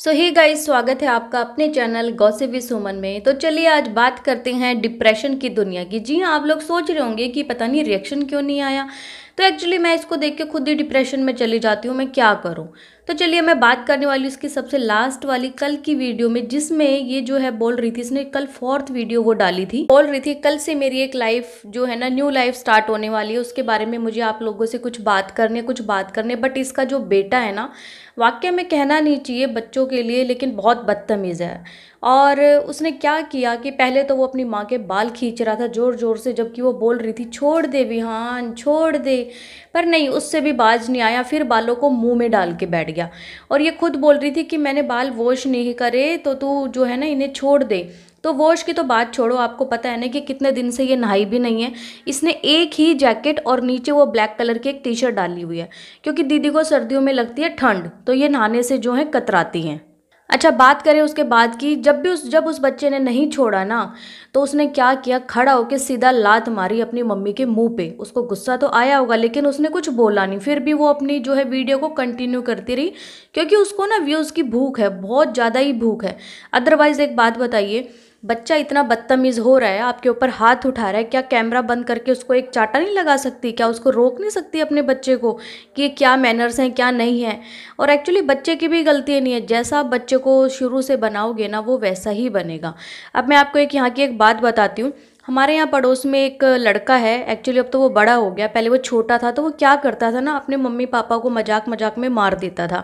सो ही guys स्वागत है आपका अपने चैनल गौसेवी सुमन में। तो चलिए आज बात करते हैं डिप्रेशन की दुनिया की। जी हाँ आप लोग सोच रहे होंगे कि पता नहीं रिएक्शन क्यों नहीं आया? तो एक्चुअली मैं इसको देख के खुद ही डिप्रेशन में चली जाती हूँ, मैं क्या करूँ? तो चलिए मैं बात करने वाली हूँ इसकी सबसे लास्ट वाली कल की वीडियो में, जिसमें ये जो है बोल रही थी, इसने कल फोर्थ वीडियो वो डाली थी। बोल रही थी, कल से मेरी एक लाइफ जो है ना न्यू लाइफ स्टार्ट होने वाली है। उसके बारे में मुझे आप लोगों से कुछ बात करने, कुछ बात करने बट इसका जो बेटा है ना, वाक्य में कहना नहीं चाहिए बच्चों के लिए, लेकिन बहुत बदतमीज़ है। और उसने क्या किया कि पहले तो वो अपनी माँ के बाल खींच रहा था ज़ोर ज़ोर से, जबकि वो बोल रही थी, छोड़ दे विहान, छोड़ दे। पर नहीं, उससे भी बाज नहीं आया, फिर बालों को मुँह में डाल के बैठ गया। और ये खुद बोल रही थी कि मैंने बाल वॉश नहीं करे तो तू जो है ना इन्हें छोड़ दे। तो वॉश की तो बात छोड़ो, आपको पता है ना कि कितने दिन से ये नहाई भी नहीं है। इसने एक ही जैकेट और नीचे वो ब्लैक कलर की एक टी शर्ट डाली हुई है, क्योंकि दीदी को सर्दियों में लगती है ठंड तो ये नहाने से जो है कतराती हैं। अच्छा बात करें उसके बाद की, जब भी उस, जब उस बच्चे ने नहीं छोड़ा ना तो उसने क्या किया? खड़ा होकर सीधा लात मारी अपनी मम्मी के मुँह पे। उसको गुस्सा तो आया होगा, लेकिन उसने कुछ बोला नहीं। फिर भी वो अपनी जो है वीडियो को कंटिन्यू करती रही, क्योंकि उसको ना व्यूज़ की भूख है, बहुत ज़्यादा ही भूख है। अदरवाइज़ एक बात बताइए बच्चा इतना बदतमीज़ हो रहा है, आपके ऊपर हाथ उठा रहा है, क्या कैमरा बंद करके उसको एक चाटा नहीं लगा सकती? क्या उसको रोक नहीं सकती अपने बच्चे को कि क्या मैनर्स हैं, क्या नहीं है? और एक्चुअली बच्चे की भी गलती नहीं है। जैसा आप बच्चे को शुरू से बनाओगे ना, वो वैसा ही बनेगा। अब मैं आपको एक यहाँ की एक बात बताती हूँ। हमारे यहाँ पड़ोस में एक लड़का है एक्चुअली अब तो वो बड़ा हो गया, पहले वो छोटा था तो वो क्या करता था ना, अपने मम्मी पापा को मज़ाक मज़ाक में मार देता था।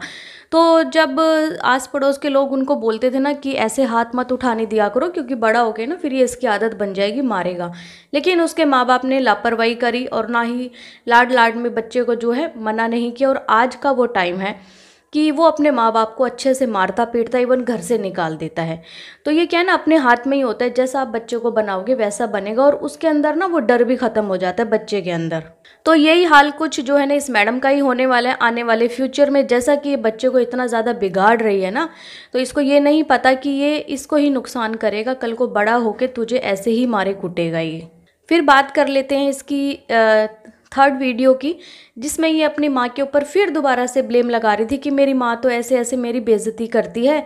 तो जब आस पड़ोस के लोग उनको बोलते थे ना कि ऐसे हाथ मत उठाने दिया करो, क्योंकि बड़ा हो गया ना, फिर ये इसकी आदत बन जाएगी, मारेगा। लेकिन उसके माँ बाप ने लापरवाही करी और ना ही लाड लाड में बच्चे को जो है मना नहीं किया, और आज का वो टाइम है। कि वो अपने माँ बाप को अच्छे से मारता, पीटता, इवन घर से निकाल देता है। तो ये क्या है ना, अपने हाथ में ही होता है। जैसा आप बच्चे को बनाओगे, वैसा बनेगा और उसके अंदर ना वो डर भी ख़त्म हो जाता है बच्चे के अंदर। तो यही हाल कुछ जो है ना, इस मैडम का ही होने वाला है आने वाले फ्यूचर में। जैसा कि ये बच्चे को इतना ज़्यादा बिगाड़ रही है ना तो इसको ये नहीं पता कि ये इसको ही नुकसान करेगा। कल को बड़ा होके तुझे ऐसे ही मारे कुटेगा ये। फिर बात कर लेते हैं इसकी थर्ड वीडियो की, जिसमें ये अपनी माँ के ऊपर फिर दोबारा से ब्लेम लगा रही थी कि मेरी माँ तो ऐसे ऐसे मेरी बेइज्जती करती है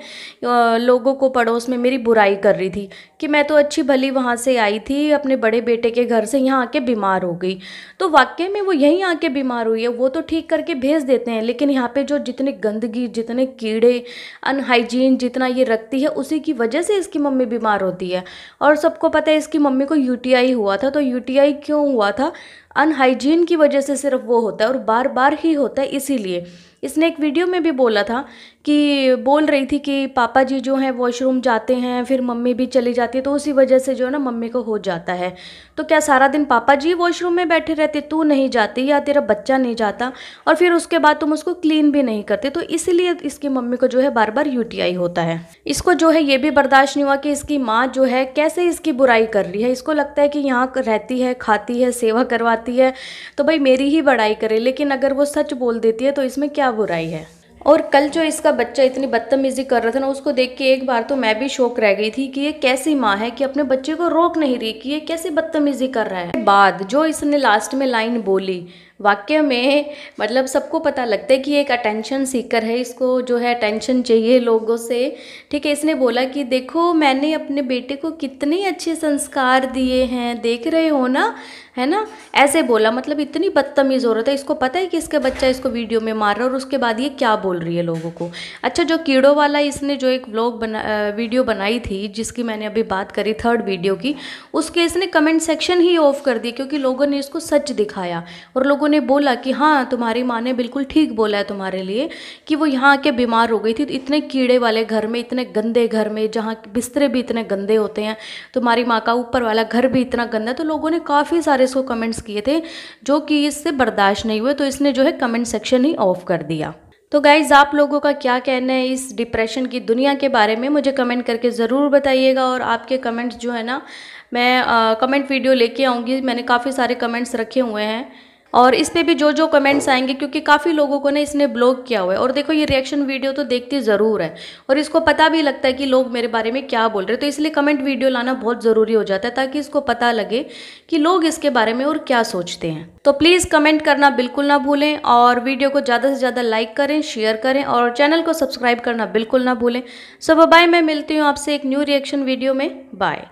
लोगों को पड़ोस में मेरी बुराई कर रही थी कि मैं तो अच्छी भली वहाँ से आई थी, अपने बड़े बेटे के घर से यहाँ आके बीमार हो गई। तो वाकई में वो यहीं आके बीमार हुई है, वो तो ठीक करके भेज देते हैं, लेकिन यहाँ पे जो जितनी गंदगी, जितने कीड़े अनहाइजीन जितना ये रखती है, उसी की वजह से इसकी मम्मी बीमार होती है। और सबको पता है इसकी मम्मी को यूटीआई हुआ था तो यूटीआई क्यों हुआ था? अनहाइजीन की वजह से सिर्फ़ वो होता है और बार बार ही होता है, इसीलिए। इसने एक वीडियो में भी बोला था कि बोल रही थी कि पापा जी जो हैं वॉशरूम जाते हैं, फिर मम्मी भी चली जाती है तो उसी वजह से जो है ना मम्मी को हो जाता है। तो क्या सारा दिन पापा जी वॉशरूम में बैठे रहते? तू नहीं जाती या तेरा बच्चा नहीं जाता और फिर उसके बाद तुम उसको क्लीन भी नहीं करते तो इसीलिए इसकी मम्मी को जो है बार बार यूटीआई होता है। इसको जो है ये भी बर्दाश्त नहीं हुआ कि इसकी माँ जो है कैसे इसकी बुराई कर रही है। इसको लगता है कि यहाँ रहती है, खाती है, सेवा करवाती है तो भाई मेरी ही बड़ाई करे, लेकिन अगर वो सच बोल देती है तो इसमें क्या बुराई है? और कल जो इसका बच्चा इतनी बदतमीज़ी कर रहा था ना, उसको देख के एक बार तो मैं भी शौक रह गई थी कि ये कैसी माँ है कि अपने बच्चे को रोक नहीं रही, कि ये कैसी बदतमीज़ी कर रहा है। बाद जो इसने लास्ट में लाइन बोली वाक्य में मतलब सबको पता लगता है कि एक अटेंशन सीकर है, इसको जो है अटेंशन चाहिए लोगों से। ठीक है, इसने बोला कि देखो, मैंने अपने बेटे को कितने अच्छे संस्कार दिए हैं, देख रहे हो ना? है ना? ऐसे बोला मतलब इतनी बदतमीज़ हो रहा था इसको पता है कि इसका बच्चा इसको वीडियो में मार रहा है और उसके बाद ये क्या बोल रही है लोगों को? अच्छा जो कीड़ों वाला इसने जो एक व्लॉग बना वीडियो बनाई थी, जिसकी मैंने अभी बात करी थर्ड वीडियो की, उसके इसने कमेंट सेक्शन ही ऑफ़ कर दिया, क्योंकि लोगों ने इसको सच दिखाया। और लोगों ने बोला कि हाँ तुम्हारी माँ ने बिल्कुल ठीक बोला है तुम्हारे लिए कि वो यहाँ आके बीमार हो गई थी। तो इतने कीड़े वाले घर में, इतने गंदे घर में, जहाँ बिस्तरे भी इतने गंदे होते हैं, तुम्हारी माँ का ऊपर वाला घर भी इतना गंदा है तो लोगों ने काफ़ी सारे इसको कमेंट्स किए थे, जो कि इससे बर्दाश्त नहीं हुए तो इसने जो है कमेंट सेक्शन ही ऑफ़ कर दिया। तो गाइज़ आप लोगों का क्या कहना है इस डिप्रेशन की दुनिया के बारे में? मुझे कमेंट करके ज़रूर बताइएगा और आपके कमेंट्स जो है ना, मैं कमेंट वीडियो लेके आऊँगी। मैंने काफ़ी सारे कमेंट्स रखे हुए हैं। और इस पर भी जो जो कमेंट्स आएँगे, क्योंकि काफ़ी लोगों को ना इसने ब्लॉक किया हुआ है। और देखो, ये रिएक्शन वीडियो तो देखती ज़रूर है। और इसको पता भी लगता है कि लोग मेरे बारे में क्या बोल रहे हैं। तो इसलिए कमेंट वीडियो लाना बहुत ज़रूरी हो जाता है, ताकि इसको पता लगे कि लोग इसके बारे में और क्या सोचते हैं। तो प्लीज़ कमेंट करना बिल्कुल ना भूलें और वीडियो को ज़्यादा से ज़्यादा लाइक करें शेयर करें और चैनल को सब्सक्राइब करना बिल्कुल ना भूलें। सो बाय मैं मिलती हूँ आपसे एक न्यू रिएक्शन वीडियो में। बाय